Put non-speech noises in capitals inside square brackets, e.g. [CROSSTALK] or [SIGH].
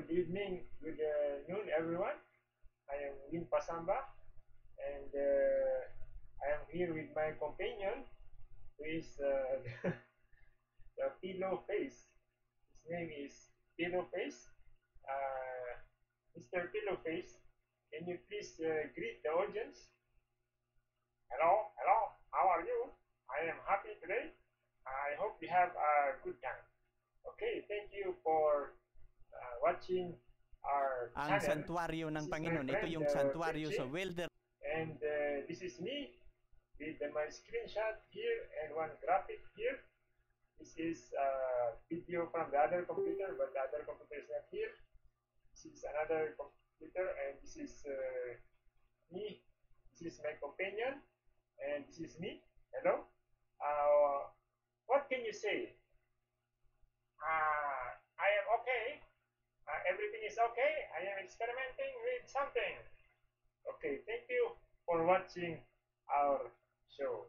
Good evening, good uh, noon, everyone. I am Win Pasamba, and uh, I am here with my companion, who is uh, [LAUGHS] the pillow face. His name is Pillow Face. Uh, Mr. Pillow Face, can you please uh, greet the audience? Hello, hello, how are you? I am happy today. I hope you have a good time. Okay, thank you for watching our Ang channel. santuario ng This is my Panginoon, ito yung uh, santuario sa Richie. Wilder And uh, this is me with my screenshot here and one graphic here. This is uh, video from the other computer, but the other computer is not here. This is another computer, and this is uh, me. This is my companion, and this is me. Hello. Uh, what can you say? Uh, I am okay. Uh, everything is okay. I am experimenting with something. Okay, thank you for watching our show.